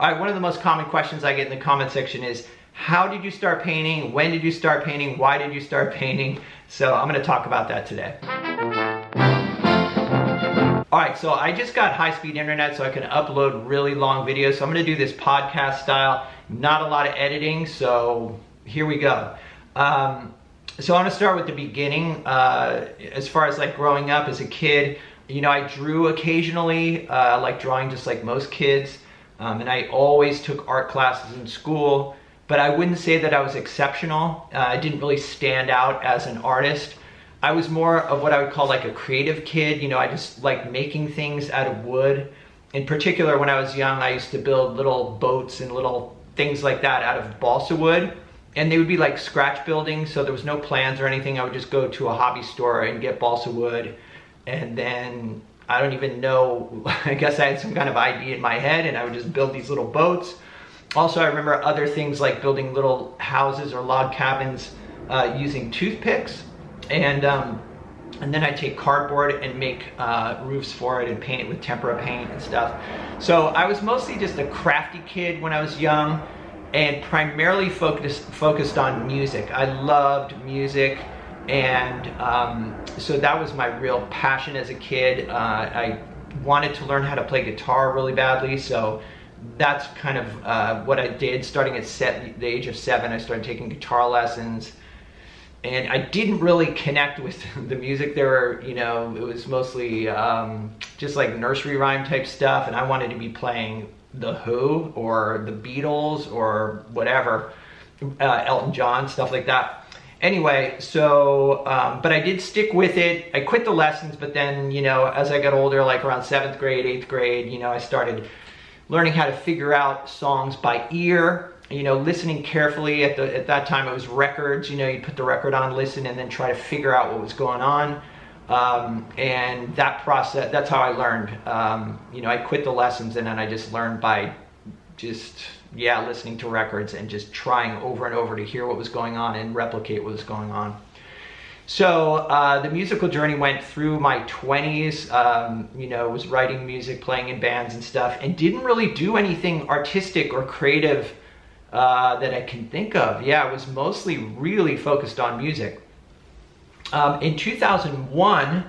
All right, one of the most common questions I get in the comment section is, how did you start painting? When did you start painting? Why did you start painting? So I'm gonna talk about that today. All right, so I just got high-speed internet so I can upload really long videos. So I'm gonna do this podcast style, not a lot of editing, so here we go. Um, so I'm gonna start with the beginning. Uh, as far as like growing up as a kid, you know, I drew occasionally, uh, like drawing just like most kids. Um, and I always took art classes in school, but I wouldn't say that I was exceptional. Uh, I didn't really stand out as an artist. I was more of what I would call like a creative kid. You know, I just like making things out of wood. In particular, when I was young, I used to build little boats and little things like that out of balsa wood and they would be like scratch building, so there was no plans or anything. I would just go to a hobby store and get balsa wood, and then I don't even know, I guess I had some kind of idea in my head, and I would just build these little boats. Also, I remember other things like building little houses or log cabins uh, using toothpicks, and um, and then I take cardboard and make uh, roofs for it and paint it with tempera paint and stuff. So I was mostly just a crafty kid when I was young and primarily focused focused on music. I loved music, and um, so that was my real passion as a kid. Uh, I wanted to learn how to play guitar really badly, so that's kind of uh, what I did. Starting at set, the age of seven, I started taking guitar lessons. And I didn't really connect with the music. There were, you know, it was mostly um, just like nursery rhyme type stuff, and I wanted to be playing the Who or the Beatles or whatever, uh, Elton John, stuff like that. Anyway, so, um, but I did stick with it. I quit the lessons, but then, you know, as I got older, like around seventh grade, eighth grade, you know, I started learning how to figure out songs by ear, you know, listening carefully. At, the, at that time, it was records, you know, you'd put the record on, listen, and then try to figure out what was going on. Um, and that process, that's how I learned. Um, you know, I quit the lessons and then I just learned by just, yeah, listening to records and just trying over and over to hear what was going on and replicate what was going on. So uh, the musical journey went through my 20s, um, you know, was writing music, playing in bands and stuff, and didn't really do anything artistic or creative uh, that I can think of. Yeah, I was mostly really focused on music. Um, in 2001,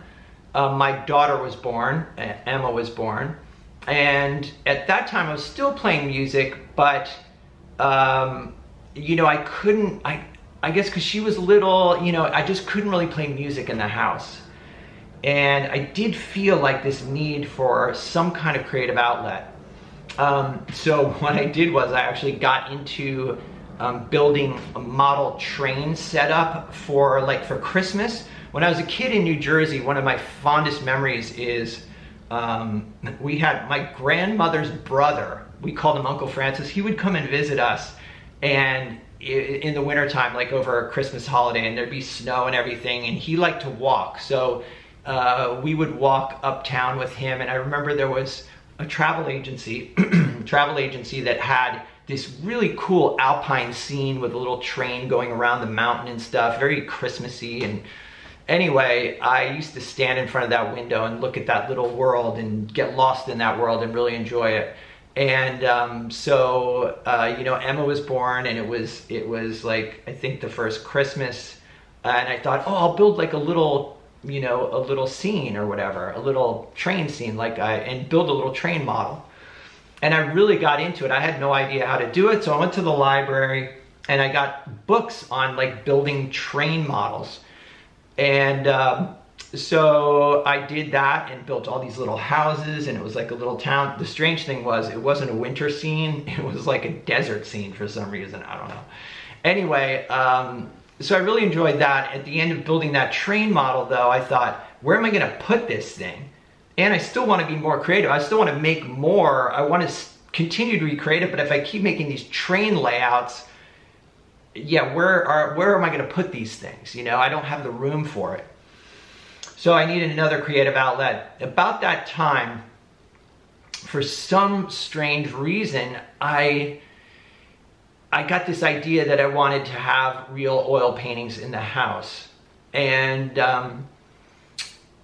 uh, my daughter was born, Emma was born, and at that time I was still playing music, but um, you know I couldn't. I I guess because she was little, you know, I just couldn't really play music in the house, and I did feel like this need for some kind of creative outlet. Um, so what I did was I actually got into um, building a model train setup for like for Christmas. When I was a kid in New Jersey, one of my fondest memories is um, we had my grandmother's brother, we called him Uncle Francis, he would come and visit us and in the wintertime, like over a Christmas holiday and there'd be snow and everything and he liked to walk. So uh, we would walk uptown with him and I remember there was a travel agency, travel agency that had this really cool alpine scene with a little train going around the mountain and stuff, very Christmassy. And anyway, I used to stand in front of that window and look at that little world and get lost in that world and really enjoy it. And um, so, uh, you know, Emma was born and it was, it was like, I think the first Christmas. and I thought, oh, I'll build like a little you know, a little scene or whatever, a little train scene, like I, and build a little train model. And I really got into it. I had no idea how to do it. So I went to the library and I got books on like building train models. And um, so I did that and built all these little houses and it was like a little town. The strange thing was it wasn't a winter scene. It was like a desert scene for some reason. I don't know. Anyway, um, so I really enjoyed that. At the end of building that train model though, I thought, where am I gonna put this thing? and I still want to be more creative. I still want to make more. I want to continue to be creative, but if I keep making these train layouts, yeah, where are where am I going to put these things? You know, I don't have the room for it. So I needed another creative outlet. About that time, for some strange reason, I I got this idea that I wanted to have real oil paintings in the house. And um,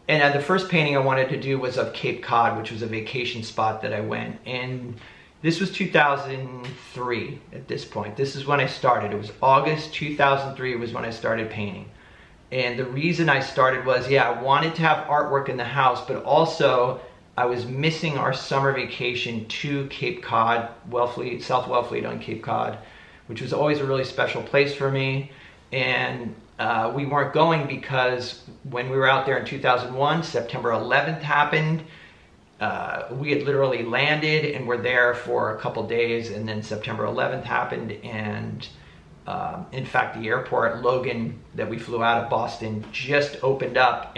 and uh, the first painting I wanted to do was of Cape Cod, which was a vacation spot that I went. And This was 2003 at this point. This is when I started. It was August 2003 was when I started painting. And the reason I started was, yeah, I wanted to have artwork in the house, but also I was missing our summer vacation to Cape Cod, Wellfleet, South Wellfleet on Cape Cod, which was always a really special place for me. And uh, we weren't going because when we were out there in 2001, September 11th happened. Uh, we had literally landed and were there for a couple days and then September 11th happened and um, in fact, the airport, Logan, that we flew out of Boston, just opened up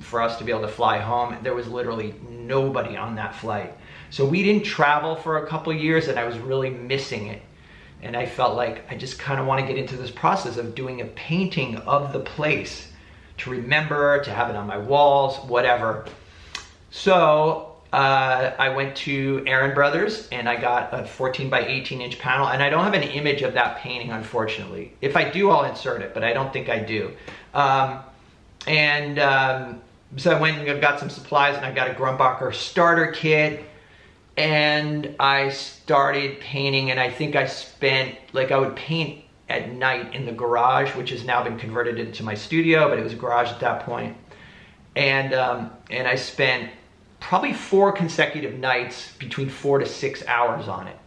for us to be able to fly home. There was literally nobody on that flight. So we didn't travel for a couple years and I was really missing it. And I felt like I just kind of want to get into this process of doing a painting of the place to remember, to have it on my walls, whatever. So uh, I went to Aaron Brothers and I got a 14 by 18 inch panel and I don't have an image of that painting unfortunately. If I do I'll insert it but I don't think I do. Um, and um, so I went and got some supplies and I got a Grumbacher starter kit and I started painting and I think I spent like I would paint at night in the garage which has now been converted into my studio but it was a garage at that point and um, and I spent probably four consecutive nights between four to six hours on it.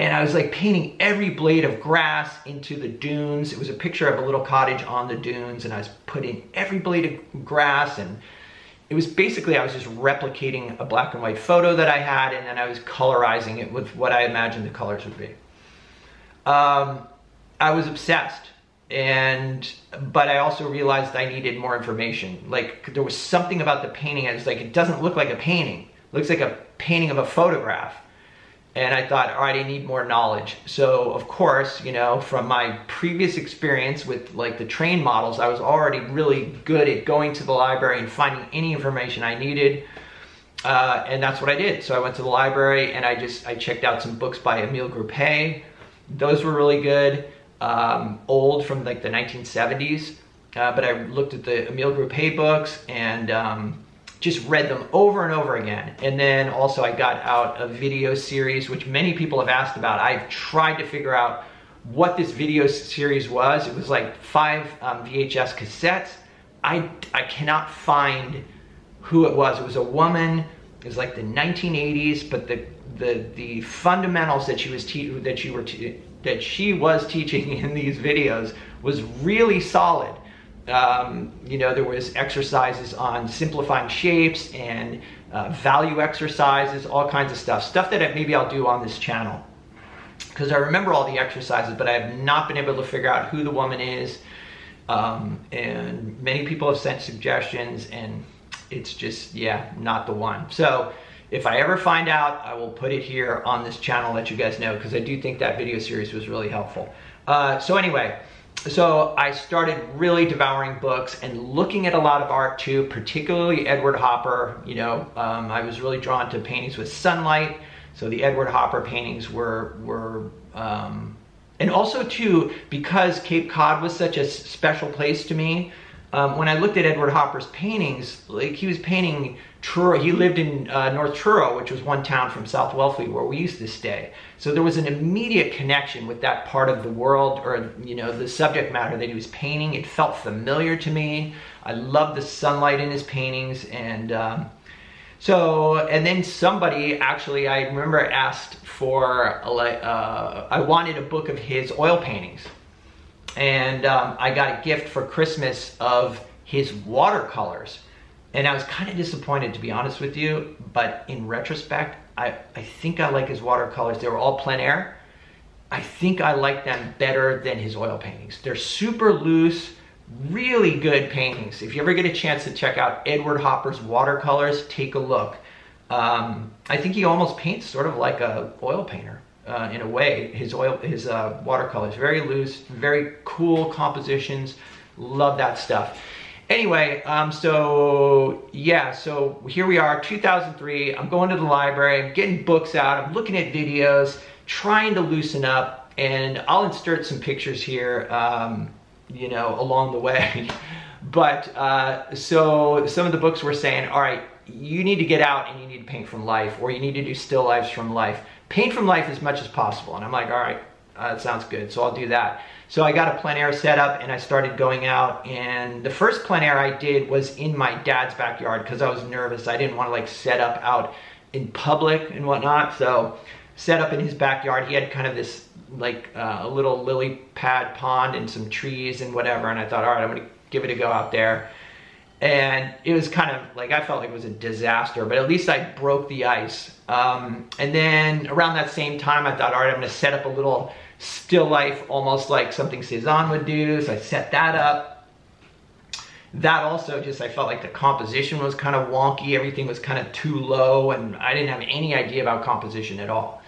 And I was like painting every blade of grass into the dunes. It was a picture of a little cottage on the dunes and I was putting every blade of grass and it was basically, I was just replicating a black and white photo that I had and then I was colorizing it with what I imagined the colors would be. Um, I was obsessed and but I also realized I needed more information. Like there was something about the painting. I was like, it doesn't look like a painting. It looks like a painting of a photograph. And I thought, all right, I need more knowledge. So of course, you know, from my previous experience with like the train models, I was already really good at going to the library and finding any information I needed. Uh, and that's what I did. So I went to the library and I just, I checked out some books by Emile Gruppe. Those were really good um, old from like the 1970s, uh, but I looked at the Emile Gruppe books and um, just read them over and over again. And then also I got out a video series, which many people have asked about. I've tried to figure out what this video series was. It was like five um, VHS cassettes. I, I cannot find who it was. It was a woman. It was like the 1980s, but the the the fundamentals that she was that she were that she was teaching in these videos was really solid. Um, you know, there was exercises on simplifying shapes and uh, value exercises, all kinds of stuff. Stuff that I, maybe I'll do on this channel. Because I remember all the exercises, but I have not been able to figure out who the woman is. Um, and many people have sent suggestions and it's just, yeah, not the one. So if I ever find out, I will put it here on this channel, let you guys know, because I do think that video series was really helpful. Uh, so anyway, so I started really devouring books and looking at a lot of art too, particularly Edward Hopper. You know, um, I was really drawn to paintings with sunlight. So the Edward Hopper paintings were, were um, and also too, because Cape Cod was such a special place to me, um, when I looked at Edward Hopper's paintings, like he was painting Truro. He lived in uh, North Truro, which was one town from South Wellfleet where we used to stay. So there was an immediate connection with that part of the world or, you know, the subject matter that he was painting. It felt familiar to me. I loved the sunlight in his paintings. And um, so, and then somebody actually, I remember asked for, a, uh, I wanted a book of his oil paintings and um, I got a gift for Christmas of his watercolors. And I was kind of disappointed to be honest with you, but in retrospect, I, I think I like his watercolors. They were all plein air. I think I like them better than his oil paintings. They're super loose, really good paintings. If you ever get a chance to check out Edward Hopper's watercolors, take a look. Um, I think he almost paints sort of like a oil painter uh, in a way. His oil, his uh, watercolors, very loose, very cool compositions. Love that stuff. Anyway, um, so yeah, so here we are, 2003. I'm going to the library, I'm getting books out, I'm looking at videos, trying to loosen up, and I'll insert some pictures here, um, you know, along the way. but uh, so some of the books were saying, all right, you need to get out and you need to paint from life, or you need to do still lives from life paint from life as much as possible. And I'm like, all right, uh, that sounds good. So I'll do that. So I got a plein air set up and I started going out and the first plein air I did was in my dad's backyard because I was nervous. I didn't want to like set up out in public and whatnot. So set up in his backyard. He had kind of this like uh, a little lily pad pond and some trees and whatever. And I thought, all right, I'm gonna give it a go out there. And it was kind of like, I felt like it was a disaster, but at least I broke the ice. Um, and then around that same time, I thought, all right, I'm gonna set up a little still life, almost like something Cezanne would do. So I set that up. That also just, I felt like the composition was kind of wonky. Everything was kind of too low and I didn't have any idea about composition at all.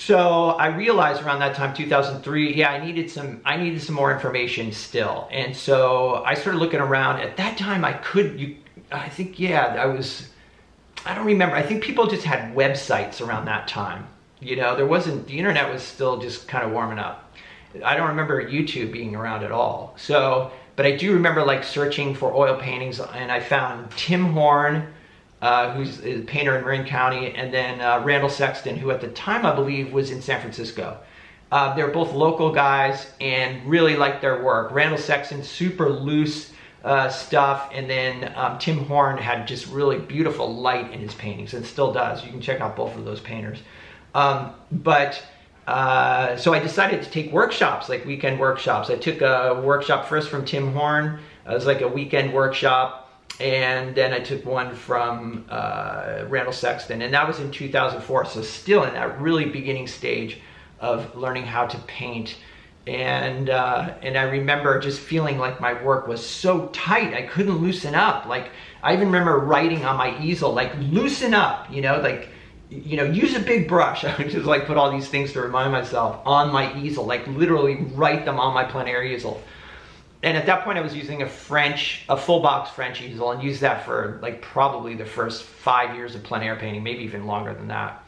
So I realized around that time, 2003, yeah, I needed some, I needed some more information still. And so I started looking around. At that time, I could, you, I think, yeah, I was, I don't remember. I think people just had websites around that time. You know, there wasn't, the internet was still just kind of warming up. I don't remember YouTube being around at all. So, but I do remember like searching for oil paintings and I found Tim Horn, uh, who's a painter in Marin County, and then uh, Randall Sexton, who at the time I believe was in San Francisco. Uh, they're both local guys and really like their work. Randall Sexton, super loose uh, stuff, and then um, Tim Horn had just really beautiful light in his paintings, and still does. You can check out both of those painters. Um, but uh, so I decided to take workshops, like weekend workshops. I took a workshop first from Tim Horn. It was like a weekend workshop and then I took one from uh, Randall Sexton, and that was in 2004. So still in that really beginning stage of learning how to paint. And uh, and I remember just feeling like my work was so tight, I couldn't loosen up. Like I even remember writing on my easel, like loosen up, you know, like you know, use a big brush. I would just like put all these things to remind myself on my easel, like literally write them on my plein air easel and at that point I was using a French, a full box French easel and used that for like probably the first five years of plein air painting, maybe even longer than that.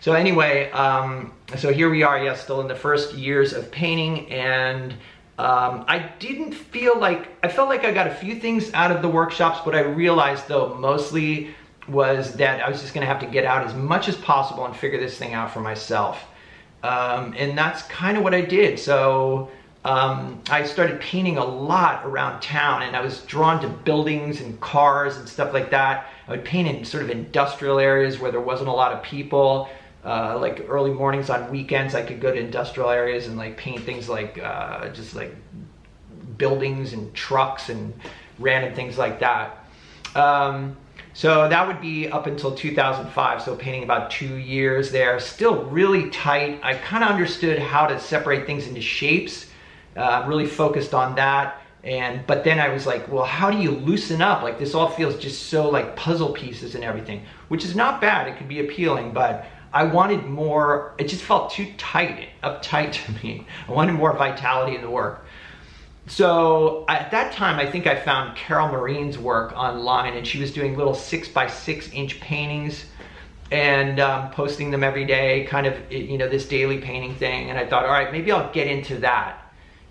So anyway, um, so here we are, yes, still in the first years of painting and um, I didn't feel like, I felt like I got a few things out of the workshops, but I realized though mostly was that I was just gonna have to get out as much as possible and figure this thing out for myself. Um, and that's kind of what I did. So um, I started painting a lot around town and I was drawn to buildings and cars and stuff like that. I would paint in sort of industrial areas where there wasn't a lot of people. Uh, like early mornings on weekends, I could go to industrial areas and like paint things like uh, just like buildings and trucks and random things like that. Um, so that would be up until 2005, so painting about two years there. Still really tight. I kind of understood how to separate things into shapes uh, really focused on that. And but then I was like, well, how do you loosen up? Like this all feels just so like puzzle pieces and everything, which is not bad. It could be appealing, but I wanted more. It just felt too tight, uptight to me. I wanted more vitality in the work. So at that time, I think I found Carol Marine's work online, and she was doing little six by six inch paintings and um, posting them every day, kind of you know this daily painting thing. And I thought, all right, maybe I'll get into that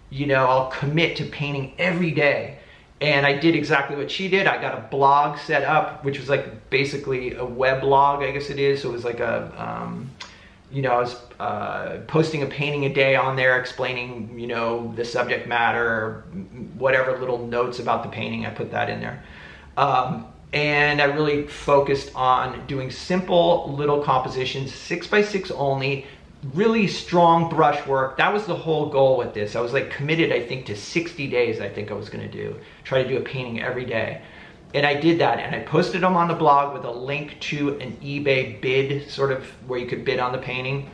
you know, I'll commit to painting every day. And I did exactly what she did. I got a blog set up, which was like basically a web blog, I guess it is. So it was like a, um, you know, I was uh, posting a painting a day on there, explaining, you know, the subject matter, whatever little notes about the painting, I put that in there. Um, and I really focused on doing simple little compositions, six by six only, really strong brush work. That was the whole goal with this. I was like committed, I think, to 60 days, I think I was gonna do. Try to do a painting every day. And I did that and I posted them on the blog with a link to an eBay bid, sort of where you could bid on the painting.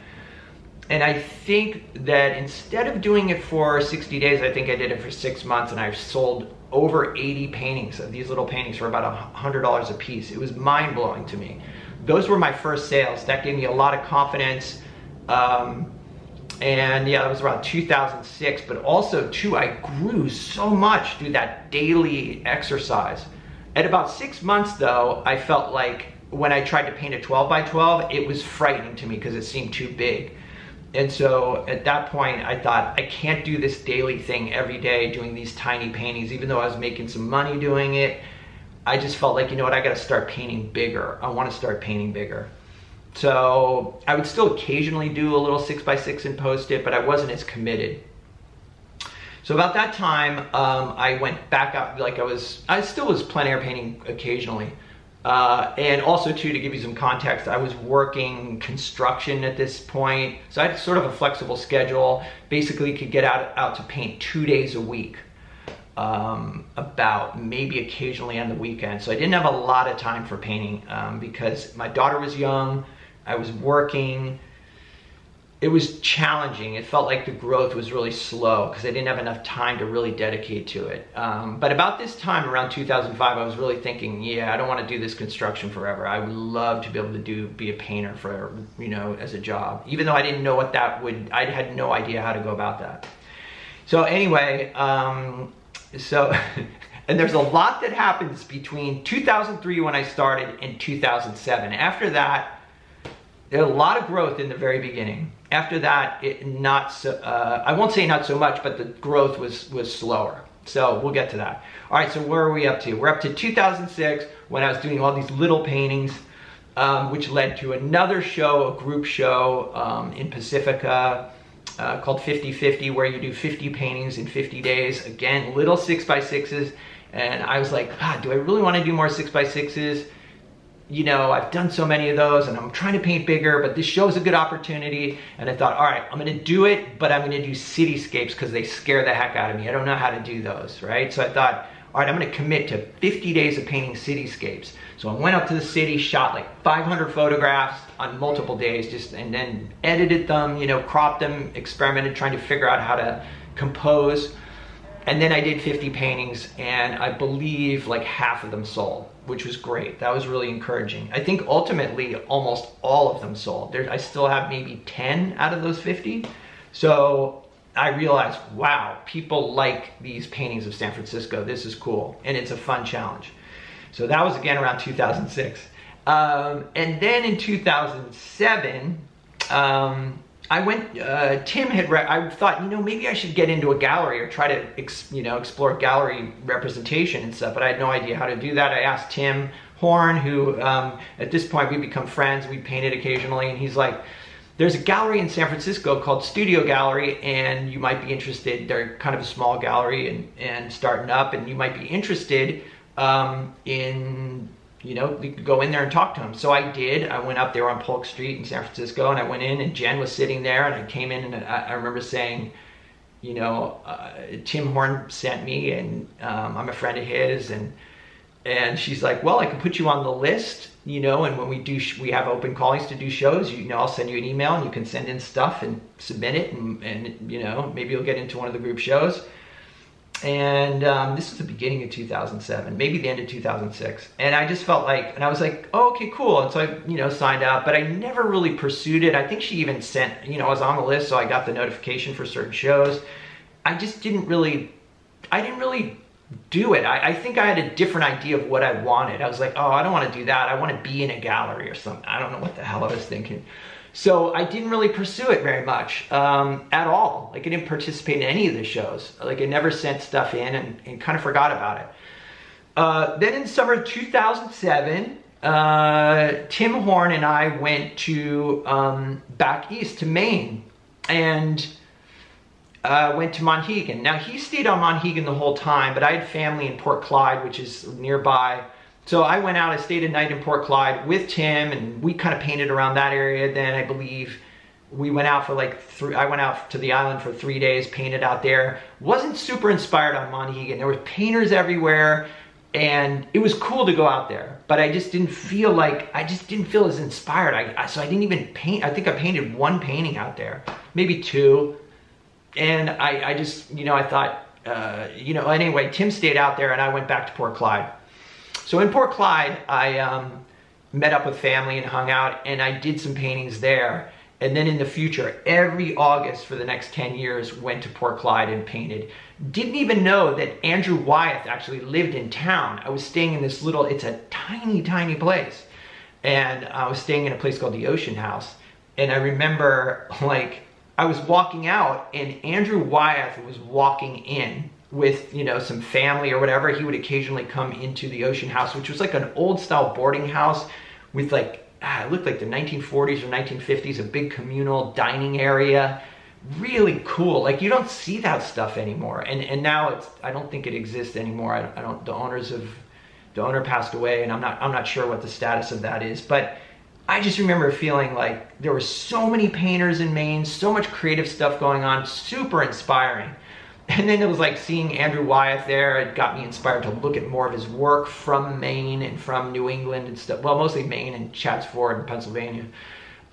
And I think that instead of doing it for 60 days, I think I did it for six months and I've sold over 80 paintings of these little paintings for about $100 a piece. It was mind blowing to me. Those were my first sales. That gave me a lot of confidence um, and yeah, that was around 2006, but also too, I grew so much through that daily exercise. At about six months though, I felt like when I tried to paint a 12 by 12, it was frightening to me because it seemed too big. And so at that point, I thought, I can't do this daily thing every day doing these tiny paintings, even though I was making some money doing it. I just felt like, you know what, I gotta start painting bigger. I wanna start painting bigger. So I would still occasionally do a little six by six and post it, but I wasn't as committed. So about that time, um, I went back up, like I was, I still was plein air painting occasionally. Uh, and also too, to give you some context, I was working construction at this point. So I had sort of a flexible schedule, basically could get out, out to paint two days a week. Um, about maybe occasionally on the weekend. So I didn't have a lot of time for painting um, because my daughter was young, I was working, it was challenging. It felt like the growth was really slow because I didn't have enough time to really dedicate to it. Um, but about this time, around 2005, I was really thinking, yeah, I don't want to do this construction forever. I would love to be able to do be a painter for you know as a job, even though I didn't know what that would. I had no idea how to go about that. So anyway, um, so. and there's a lot that happens between 2003 when I started and 2007. After that, a lot of growth in the very beginning. After that, it not so, uh, I won't say not so much, but the growth was, was slower. So we'll get to that. All right, so where are we up to? We're up to 2006 when I was doing all these little paintings, um, which led to another show, a group show um, in Pacifica uh, called 50-50, where you do 50 paintings in 50 days. Again, little six by sixes. And I was like, God, do I really want to do more six by sixes? You know, I've done so many of those and I'm trying to paint bigger, but this show shows a good opportunity. And I thought, all right, I'm gonna do it, but I'm gonna do cityscapes because they scare the heck out of me. I don't know how to do those, right? So I thought, all right, I'm gonna commit to 50 days of painting cityscapes. So I went up to the city, shot like 500 photographs on multiple days, just and then edited them, you know, cropped them, experimented, trying to figure out how to compose. And then I did 50 paintings and I believe like half of them sold which was great. That was really encouraging. I think ultimately almost all of them sold. There, I still have maybe 10 out of those 50. So I realized, wow, people like these paintings of San Francisco. This is cool. And it's a fun challenge. So that was again around 2006. Um, and then in 2007, um, I went, uh, Tim had, I thought, you know, maybe I should get into a gallery or try to, ex, you know, explore gallery representation and stuff, but I had no idea how to do that. I asked Tim Horn, who um, at this point we become friends, we painted occasionally, and he's like, there's a gallery in San Francisco called Studio Gallery, and you might be interested. They're kind of a small gallery and, and starting up, and you might be interested um, in you know, go in there and talk to him. So I did. I went up there on Polk Street in San Francisco and I went in and Jen was sitting there and I came in and I, I remember saying, you know, uh, Tim Horn sent me and um, I'm a friend of his and and she's like, well, I can put you on the list, you know, and when we do, we have open callings to do shows, you know, I'll send you an email and you can send in stuff and submit it and, and you know, maybe you'll get into one of the group shows. And um, this was the beginning of 2007, maybe the end of 2006. And I just felt like, and I was like, oh, okay, cool. And so I, you know, signed up, but I never really pursued it. I think she even sent, you know, I was on the list, so I got the notification for certain shows. I just didn't really, I didn't really do it. I, I think I had a different idea of what I wanted. I was like, oh, I don't want to do that. I want to be in a gallery or something. I don't know what the hell I was thinking. So I didn't really pursue it very much um, at all. Like I didn't participate in any of the shows. Like I never sent stuff in and, and kind of forgot about it. Uh, then in summer 2007, uh, Tim Horn and I went to um, back east to Maine and uh, went to Monhegan. Now he stayed on Monhegan the whole time, but I had family in Port Clyde, which is nearby. So I went out, I stayed a night in Port Clyde with Tim and we kind of painted around that area. Then I believe we went out for like three, I went out to the island for three days, painted out there. Wasn't super inspired on Monhegan. There were painters everywhere and it was cool to go out there, but I just didn't feel like, I just didn't feel as inspired. I, I, so I didn't even paint, I think I painted one painting out there, maybe two. And I, I just, you know, I thought, uh, you know, anyway, Tim stayed out there and I went back to Port Clyde. So in Port Clyde, I um, met up with family and hung out and I did some paintings there. And then in the future, every August for the next 10 years, went to Port Clyde and painted. Didn't even know that Andrew Wyeth actually lived in town. I was staying in this little, it's a tiny, tiny place. And I was staying in a place called the Ocean House. And I remember like, I was walking out and Andrew Wyeth was walking in with you know some family or whatever he would occasionally come into the ocean house which was like an old style boarding house with like ah, it looked like the 1940s or 1950s, a big communal dining area. Really cool. Like you don't see that stuff anymore. And and now it's I don't think it exists anymore. I, I don't the owners of the owner passed away and I'm not I'm not sure what the status of that is, but I just remember feeling like there were so many painters in Maine, so much creative stuff going on, super inspiring. And then it was like seeing Andrew Wyeth there, it got me inspired to look at more of his work from Maine and from New England and stuff. Well, mostly Maine and Chadds Ford and Pennsylvania.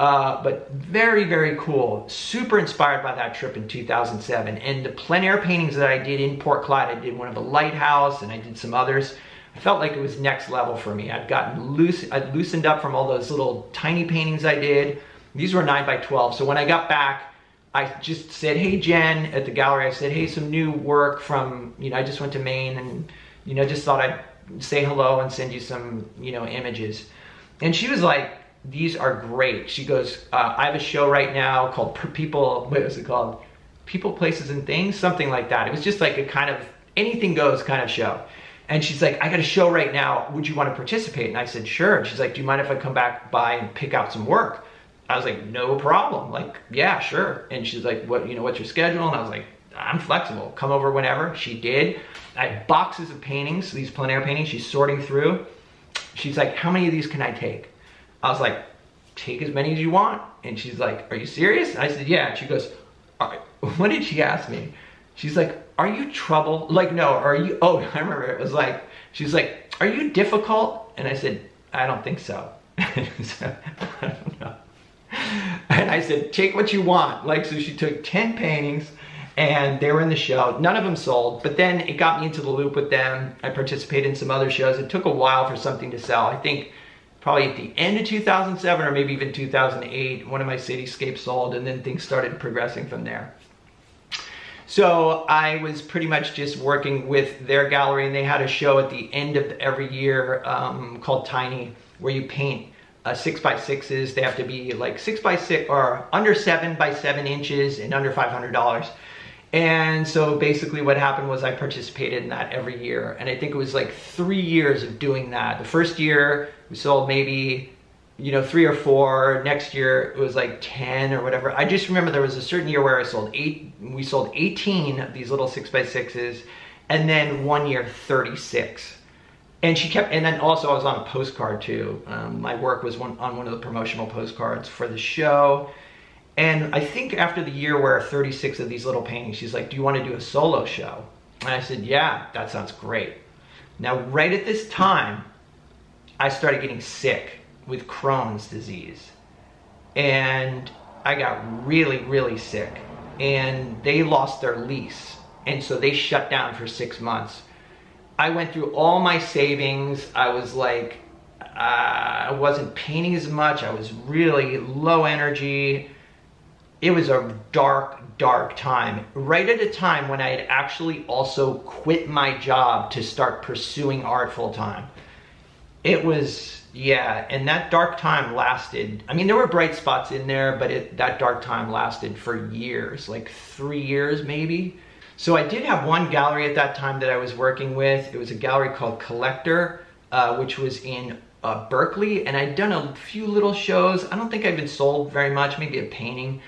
Uh, but very, very cool. Super inspired by that trip in 2007. And the plein air paintings that I did in Port Clyde, I did one of the lighthouse and I did some others. I felt like it was next level for me. I'd gotten loose, I'd loosened up from all those little tiny paintings I did. These were 9 by 12. So when I got back, I just said, hey, Jen, at the gallery, I said, hey, some new work from, you know, I just went to Maine and, you know, just thought I'd say hello and send you some, you know, images. And she was like, these are great. She goes, uh, I have a show right now called People, what was it called? People, Places, and Things, something like that. It was just like a kind of anything goes kind of show. And she's like, I got a show right now. Would you want to participate? And I said, sure. And she's like, do you mind if I come back by and pick out some work? I was like, no problem. Like, yeah, sure. And she's like, what, you know, what's your schedule? And I was like, I'm flexible. Come over whenever. She did. I had boxes of paintings, these plein air paintings. She's sorting through. She's like, how many of these can I take? I was like, take as many as you want. And she's like, are you serious? And I said, yeah. And she goes, uh, what did she ask me? She's like, are you trouble? Like, no, are you, oh, I remember it was like, she's like, are you difficult? And I said, I don't think so. so I don't know. And I said, take what you want. Like, so she took 10 paintings and they were in the show. None of them sold, but then it got me into the loop with them. I participated in some other shows. It took a while for something to sell. I think probably at the end of 2007 or maybe even 2008, one of my cityscapes sold and then things started progressing from there. So I was pretty much just working with their gallery and they had a show at the end of every year um, called Tiny where you paint uh, six by sixes. They have to be like six by six or under seven by seven inches and under $500. And so basically what happened was I participated in that every year. And I think it was like three years of doing that. The first year we sold maybe, you know, three or four. Next year it was like 10 or whatever. I just remember there was a certain year where I sold eight, we sold 18 of these little six by sixes and then one year 36 and she kept, and then also I was on a postcard too. Um, my work was one, on one of the promotional postcards for the show. And I think after the year where 36 of these little paintings, she's like, do you want to do a solo show? And I said, yeah, that sounds great. Now, right at this time, I started getting sick with Crohn's disease. And I got really, really sick. And they lost their lease. And so they shut down for six months. I went through all my savings. I was like, uh, I wasn't painting as much. I was really low energy. It was a dark, dark time. Right at a time when I had actually also quit my job to start pursuing art full time. It was, yeah, and that dark time lasted. I mean, there were bright spots in there, but it, that dark time lasted for years, like three years maybe. So I did have one gallery at that time that I was working with. It was a gallery called Collector, uh, which was in uh, Berkeley, and I'd done a few little shows. I don't think I'd been sold very much, maybe a painting.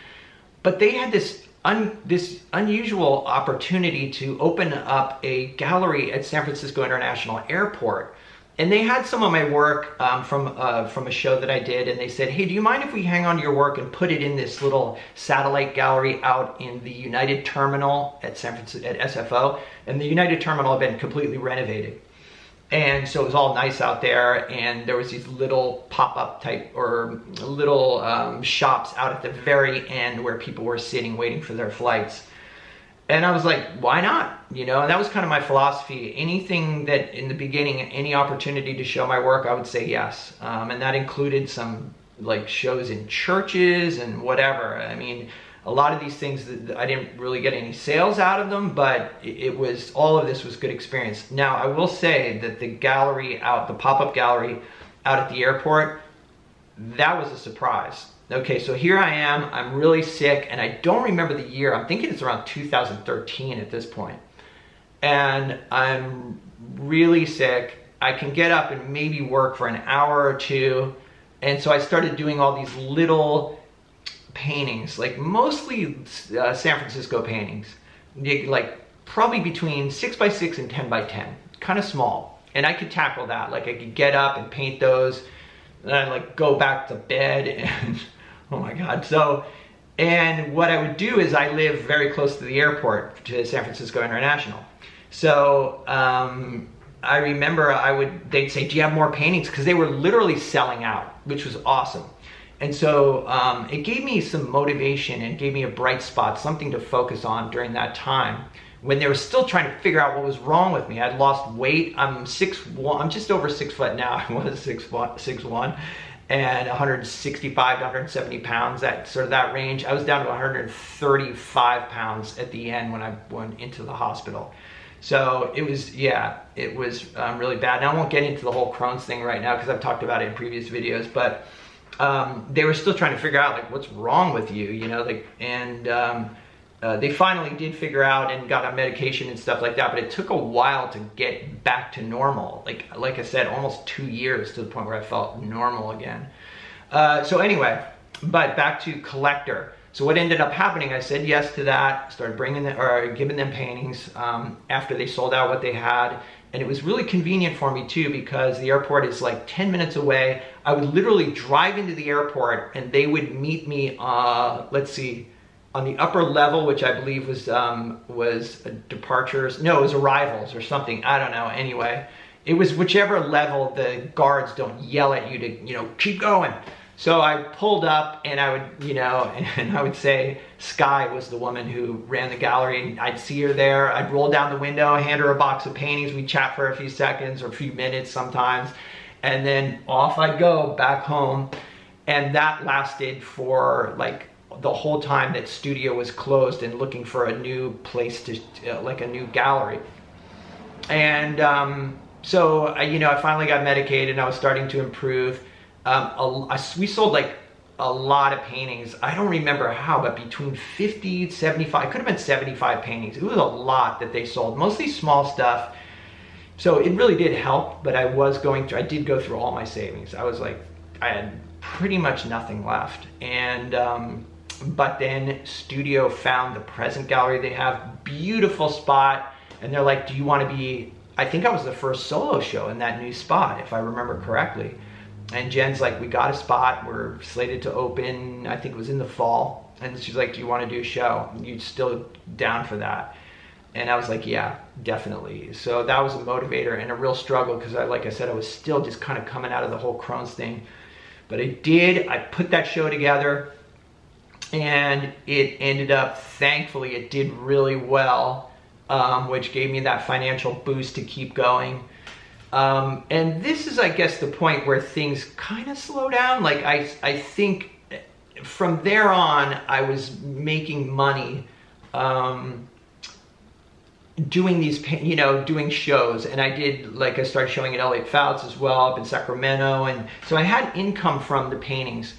But they had this un, this unusual opportunity to open up a gallery at San Francisco International Airport. And they had some of my work um, from uh, from a show that I did, and they said, "Hey, do you mind if we hang on to your work and put it in this little satellite gallery out in the United Terminal at San Francisco at SFO?" And the United Terminal had been completely renovated, and so it was all nice out there. And there was these little pop-up type or little um, shops out at the very end where people were sitting waiting for their flights. And I was like, why not? You know, and that was kind of my philosophy. Anything that in the beginning, any opportunity to show my work, I would say yes. Um, and that included some like shows in churches and whatever. I mean, a lot of these things, I didn't really get any sales out of them, but it was, all of this was good experience. Now, I will say that the gallery out, the pop-up gallery out at the airport, that was a surprise. Okay, so here I am, I'm really sick, and I don't remember the year. I'm thinking it's around 2013 at this point. And I'm really sick. I can get up and maybe work for an hour or two, And so I started doing all these little paintings, like mostly uh, San Francisco paintings, like probably between six by six and 10 by 10, kind of small. And I could tackle that. Like I could get up and paint those, and I'd like go back to bed and oh my God. So, and what I would do is I live very close to the airport, to San Francisco International. So um, I remember I would, they'd say, do you have more paintings? Because they were literally selling out, which was awesome. And so um, it gave me some motivation and gave me a bright spot, something to focus on during that time when they were still trying to figure out what was wrong with me. I'd lost weight. I'm six one. I'm just over six foot now. I was six one, six one, and 165 to 170 pounds. That sort of that range. I was down to 135 pounds at the end when I went into the hospital. So it was, yeah, it was um, really bad. Now I won't get into the whole Crohn's thing right now because I've talked about it in previous videos, but um, they were still trying to figure out like what's wrong with you, you know, like, and um, uh, they finally did figure out and got on medication and stuff like that, but it took a while to get back to normal. Like, like I said, almost two years to the point where I felt normal again. Uh, so anyway, but back to collector. So what ended up happening, I said yes to that, started bringing them, or giving them paintings um, after they sold out what they had. And it was really convenient for me too because the airport is like 10 minutes away. I would literally drive into the airport and they would meet me, uh, let's see, on the upper level, which I believe was um, was departures. No, it was arrivals or something. I don't know. Anyway, it was whichever level the guards don't yell at you to, you know, keep going. So I pulled up and I would, you know, and I would say Sky was the woman who ran the gallery. I'd see her there. I'd roll down the window, hand her a box of paintings. We'd chat for a few seconds or a few minutes sometimes. And then off I'd go back home. And that lasted for like the whole time that studio was closed and looking for a new place to, uh, like a new gallery. And um, so, I, you know, I finally got medicated and I was starting to improve um, a, a, we sold like a lot of paintings. I don't remember how, but between 50, 75, it could have been 75 paintings. It was a lot that they sold, mostly small stuff. So it really did help, but I was going through, I did go through all my savings. I was like, I had pretty much nothing left. And, um, but then Studio found the present gallery they have, beautiful spot. And they're like, do you want to be, I think I was the first solo show in that new spot, if I remember correctly. And Jen's like, we got a spot. We're slated to open, I think it was in the fall. And she's like, do you want to do a show? You still down for that? And I was like, yeah, definitely. So that was a motivator and a real struggle because I, like I said, I was still just kind of coming out of the whole Crohn's thing. But I did, I put that show together and it ended up, thankfully, it did really well, um, which gave me that financial boost to keep going. Um, and this is, I guess, the point where things kind of slow down. Like, I, I think from there on, I was making money um, doing these, you know, doing shows. And I did, like, I started showing at Elliott Fouts as well up in Sacramento. And so I had income from the paintings.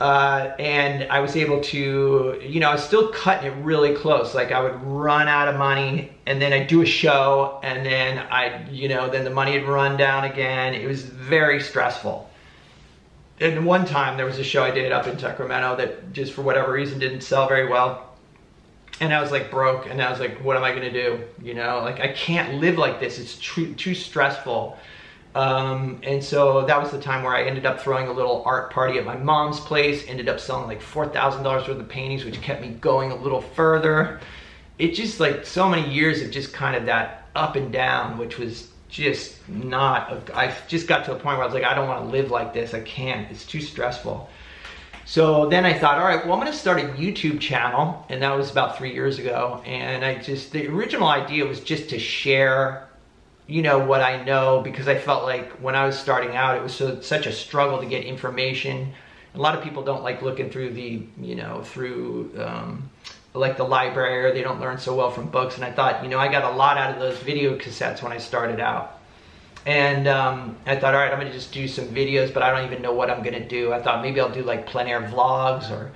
Uh, and I was able to, you know, I was still cutting it really close. Like I would run out of money and then I'd do a show and then I, you know, then the money would run down again. It was very stressful. And one time there was a show I did up in Sacramento that just for whatever reason didn't sell very well. And I was like broke and I was like, what am I gonna do? You know, like I can't live like this. It's too, too stressful. Um, and so that was the time where I ended up throwing a little art party at my mom's place, ended up selling like $4,000 worth of paintings, which kept me going a little further. It just like so many years of just kind of that up and down, which was just not, I just got to a point where I was like, I don't want to live like this. I can't, it's too stressful. So then I thought, all right, well, I'm gonna start a YouTube channel. And that was about three years ago. And I just, the original idea was just to share you know what I know because I felt like when I was starting out it was so, such a struggle to get information. A lot of people don't like looking through the you know through um, like the library or they don't learn so well from books and I thought you know I got a lot out of those video cassettes when I started out. And um, I thought, all right, I'm gonna just do some videos, but I don't even know what I'm gonna do. I thought maybe I'll do like plein air vlogs or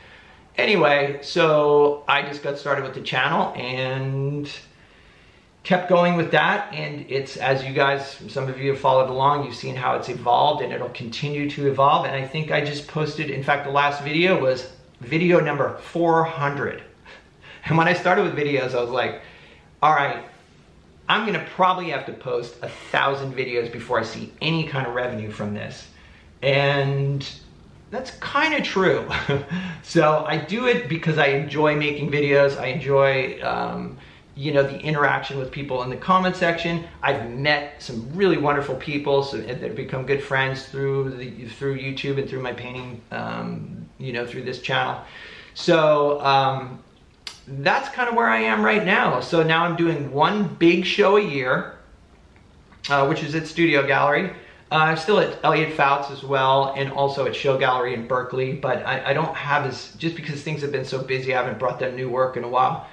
anyway. So I just got started with the channel and kept going with that and it's as you guys some of you have followed along you've seen how it's evolved and it'll continue to evolve and i think i just posted in fact the last video was video number 400 and when i started with videos i was like all right i'm gonna probably have to post a thousand videos before i see any kind of revenue from this. And that's kind of true. So i do it because i enjoy making videos. I enjoy um, you know, the interaction with people in the comment section. I've met some really wonderful people so, that have become good friends through the, through YouTube and through my painting, um, you know, through this channel. So um, that's kind of where I am right now. So now I'm doing one big show a year, uh, which is at Studio Gallery. Uh, I'm still at Elliott Fouts as well, and also at Show Gallery in Berkeley, but I, I don't have as, just because things have been so busy, I haven't brought them new work in a while.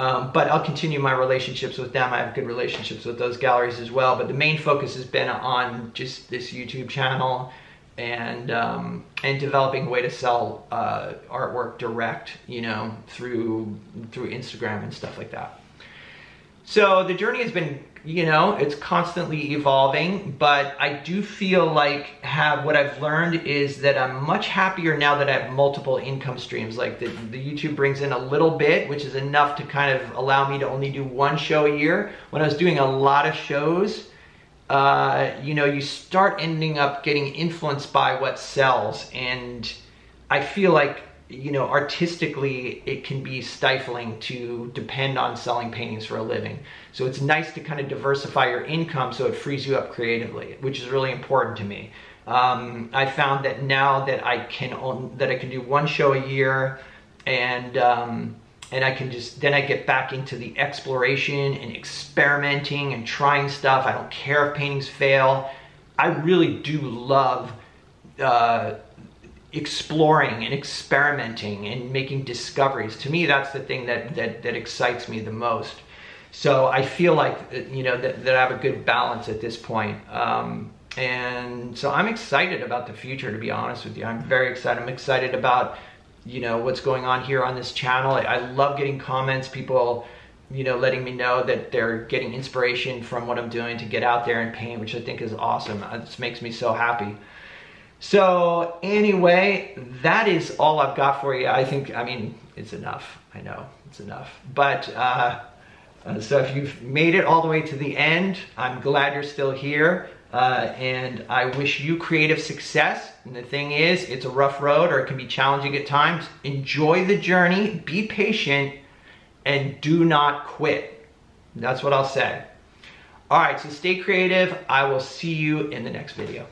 Um, but I'll continue my relationships with them. I have good relationships with those galleries as well. But the main focus has been on just this YouTube channel and um, and developing a way to sell uh, artwork direct, you know, through through Instagram and stuff like that. So the journey has been you know, it's constantly evolving, but I do feel like have what I've learned is that I'm much happier now that I have multiple income streams. Like the, the YouTube brings in a little bit, which is enough to kind of allow me to only do one show a year. When I was doing a lot of shows, uh, you know, you start ending up getting influenced by what sells. And I feel like you know, artistically, it can be stifling to depend on selling paintings for a living. So it's nice to kind of diversify your income so it frees you up creatively, which is really important to me. Um, I found that now that I can own, that I can do one show a year, and um, and I can just then I get back into the exploration and experimenting and trying stuff. I don't care if paintings fail. I really do love. Uh, exploring and experimenting and making discoveries. To me, that's the thing that, that, that excites me the most. So I feel like, you know, that, that I have a good balance at this point. Um, and so I'm excited about the future, to be honest with you. I'm very excited. I'm excited about, you know, what's going on here on this channel. I, I love getting comments, people, you know, letting me know that they're getting inspiration from what I'm doing to get out there and paint, which I think is awesome. It just makes me so happy. So anyway, that is all I've got for you. I think, I mean, it's enough. I know, it's enough. But, uh, uh, so if you've made it all the way to the end, I'm glad you're still here. Uh, and I wish you creative success. And the thing is, it's a rough road or it can be challenging at times. Enjoy the journey, be patient, and do not quit. That's what I'll say. All right, so stay creative. I will see you in the next video.